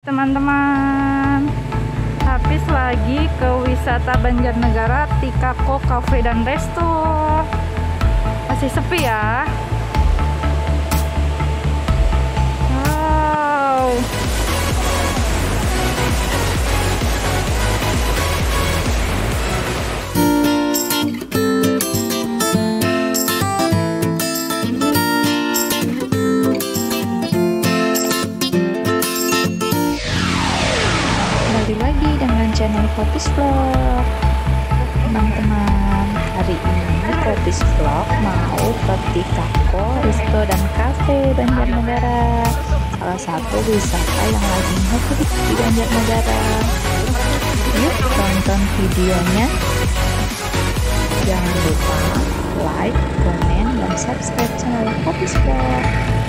teman-teman. Habis lagi ke wisata Banjarnegara Tikako Cafe dan Resto. Masih sepi ya Vlog. Teman-teman hari ini Kopis Vlog mau ke Tikako Resto dan Cafe Banjarnegara. Salah satu wisata yang lagi hits di Banjarnegara. Yuk tonton videonya. Jangan lupa like, komen, dan subscribe channel Kopis Vlog